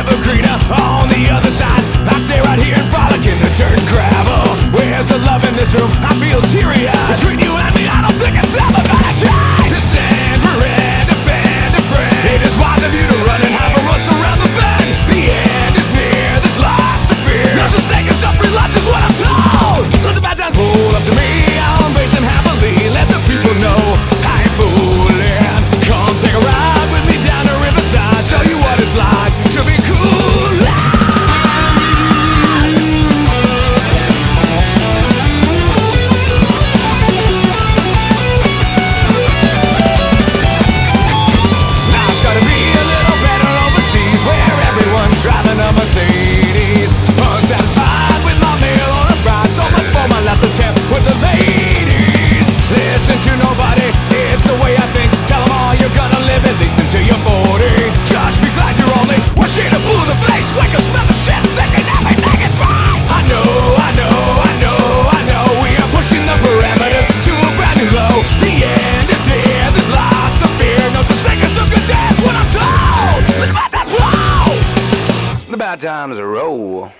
evergreener on the other side. I stay right here and frolic in the dirt gravel. Where's the love in this room? our time's a roll.